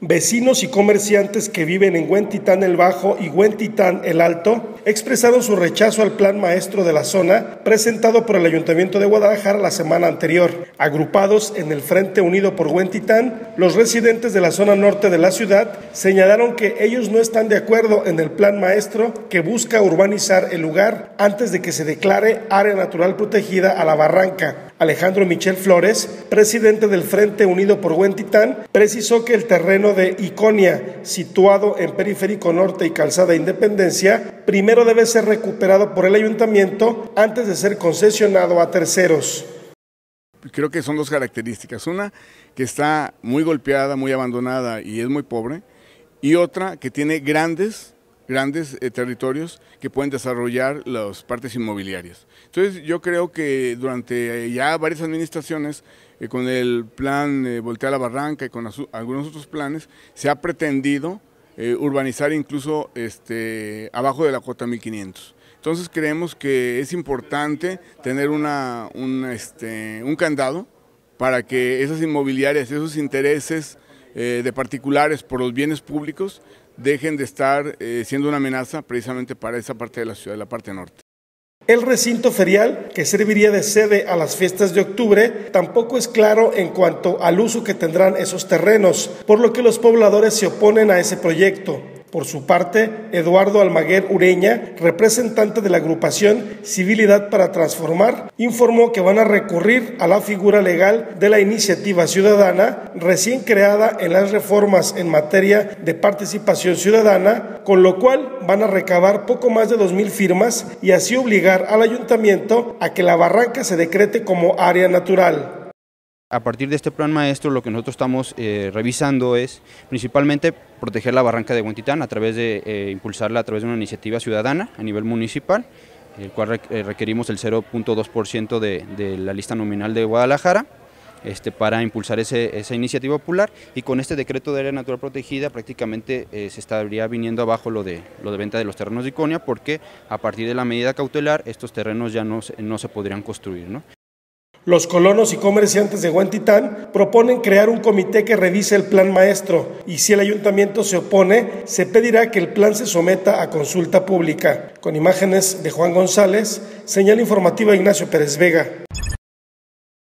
Vecinos y comerciantes que viven en Huentitán el Bajo y Huentitán el Alto expresaron su rechazo al plan maestro de la zona presentado por el Ayuntamiento de Guadalajara la semana anterior. Agrupados en el Frente Unido por Huentitán, los residentes de la zona norte de la ciudad señalaron que ellos no están de acuerdo en el plan maestro que busca urbanizar el lugar antes de que se declare área natural protegida a la barranca. Alejandro Michel Flores, presidente del Frente Unido por Huentitán, precisó que el terreno de Iconia, situado en Periférico Norte y Calzada Independencia, primero debe ser recuperado por el ayuntamiento antes de ser concesionado a terceros. Creo que son dos características. Una, que está muy golpeada, muy abandonada y es muy pobre. Y otra, que tiene grandes grandes eh, territorios que pueden desarrollar las partes inmobiliarias. Entonces yo creo que durante eh, ya varias administraciones, eh, con el plan Voltea la Barranca y con algunos otros planes, se ha pretendido urbanizar incluso este, abajo de la cota 1500. Entonces creemos que es importante tener una, este, un candado para que esas inmobiliarias, esos intereses de particulares por los bienes públicos dejen de estar eh, siendo una amenaza precisamente para esa parte de la ciudad, la parte norte. El recinto ferial, que serviría de sede a las fiestas de octubre, tampoco es claro en cuanto al uso que tendrán esos terrenos, por lo que los pobladores se oponen a ese proyecto. Por su parte, Eduardo Almaguer Ureña, representante de la agrupación Civilidad para Transformar, informó que van a recurrir a la figura legal de la iniciativa ciudadana recién creada en las reformas en materia de participación ciudadana, con lo cual van a recabar poco más de 2.000 firmas y así obligar al ayuntamiento a que la barranca se decrete como área natural. A partir de este plan maestro lo que nosotros estamos eh, revisando es principalmente proteger la barranca de Huentitán a través de eh, impulsarla a través de una iniciativa ciudadana a nivel municipal, el cual eh, requerimos el 0.2% de, de, la lista nominal de Guadalajara este, para impulsar esa iniciativa popular y con este decreto de área natural protegida prácticamente se estaría viniendo abajo lo de, lo de venta de los terrenos de Iconia porque a partir de la medida cautelar estos terrenos ya no, no se podrían construir. ¿no? Los colonos y comerciantes de Huentitán proponen crear un comité que revise el plan maestro y si el ayuntamiento se opone, se pedirá que el plan se someta a consulta pública. Con imágenes de Juan González, señal informativa Ignacio Pérez Vega.